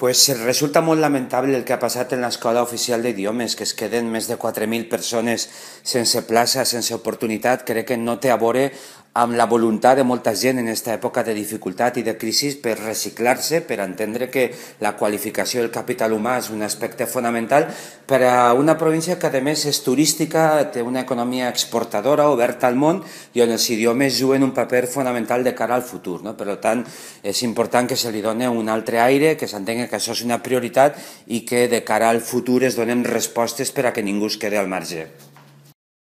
Pues resulta molt lamentable el que ha passat en l'Escola Oficial d'Idiomes, que es queden més de 4.000 persones sense plaça, sense oportunitat. Crec que no té a veure amb la voluntat de molta gent en aquesta època de dificultat i de crisi per reciclar-se, per entendre que la qualificació del capital humà és un aspecte fonamental per a una província que a més és turística, té una economia exportadora oberta al món i on els idiomes juguen un paper fonamental de cara al futur. No? Per tant, és important que se li doni un altre aire, que s'entengui que això és una prioritat i que de cara al futur es donen respostes per a que ningú es quedi al marge.